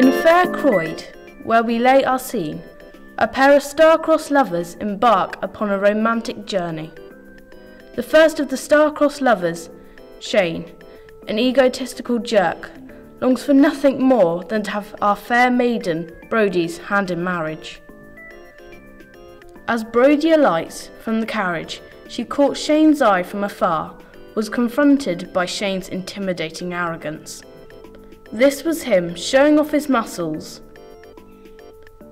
In fair Croyde, where we lay our scene, a pair of star-crossed lovers embark upon a romantic journey. The first of the star-crossed lovers, Shane, an egotistical jerk, longs for nothing more than to have our fair maiden, Brodi's, hand in marriage. As Brodi alights from the carriage, she caught Shane's eye from afar, was confronted by Shane's intimidating arrogance. This was him showing off his muscles,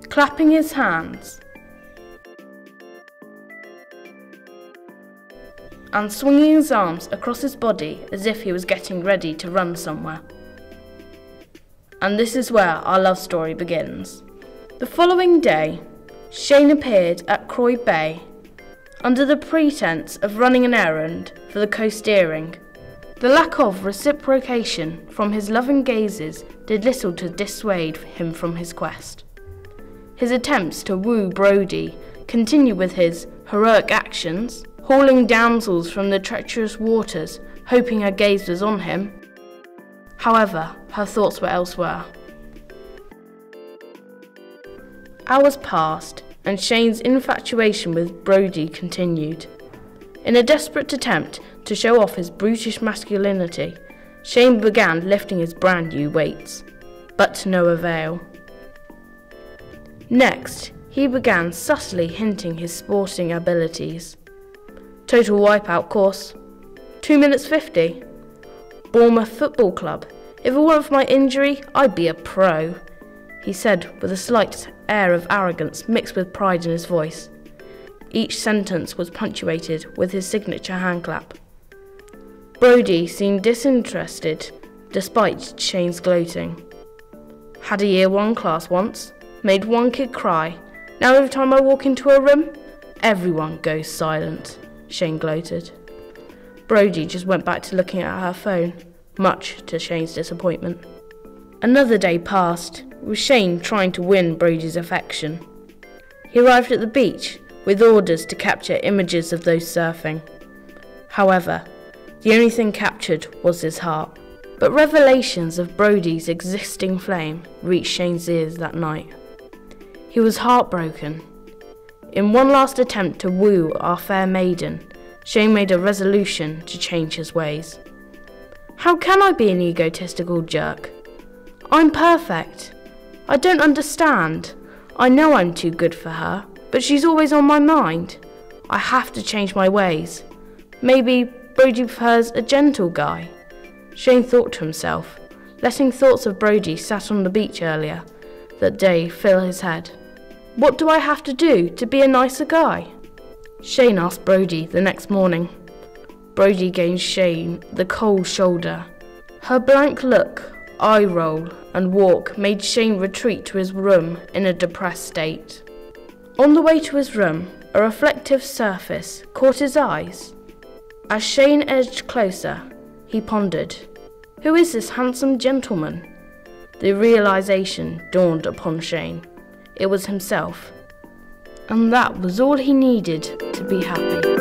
clapping his hands, and swinging his arms across his body as if he was getting ready to run somewhere. And this is where our love story begins. The following day, Shane appeared at Croyde Bay under the pretense of running an errand for the coast earring. The lack of reciprocation from his loving gazes did little to dissuade him from his quest. His attempts to woo Brodi continue with his heroic actions, hauling damsels from the treacherous waters, hoping her gaze was on him. However, her thoughts were elsewhere. Hours passed, and Shane's infatuation with Brodi continued. In a desperate attempt to show off his brutish masculinity, Shane began lifting his brand new weights, but to no avail. Next, he began subtly hinting his sporting abilities. Total wipeout course, 2 minutes 50. Bournemouth Football Club. If it weren't for my injury, I'd be a pro, he said with a slight air of arrogance mixed with pride in his voice. Each sentence was punctuated with his signature handclap. Brodi seemed disinterested, despite Shane's gloating. Had a year one class once, made one kid cry. Now every time I walk into a room, everyone goes silent, Shane gloated. Brodi just went back to looking at her phone, much to Shane's disappointment. Another day passed, with Shane trying to win Brodi's affection. He arrived at the beach with orders to capture images of those surfing. However, the only thing captured was his heart. But revelations of Brodi's existing flame reached Shane's ears that night. He was heartbroken. In one last attempt to woo our fair maiden, Shane made a resolution to change his ways. How can I be an egotistical jerk? I'm perfect. I don't understand. I know I'm too good for her, but she's always on my mind. I have to change my ways. Maybe Brodi prefers a gentle guy. Shane thought to himself, letting thoughts of Brodi sat on the beach earlier that day fill his head. What do I have to do to be a nicer guy? Shane asked Brodi the next morning. Brodi gave Shane the cold shoulder. Her blank look, eye roll, and walk made Shane retreat to his room in a depressed state. On the way to his room, a reflective surface caught his eyes. As Shane edged closer, he pondered, Who is this handsome gentleman? The realization dawned upon Shane. It was himself. And that was all he needed to be happy.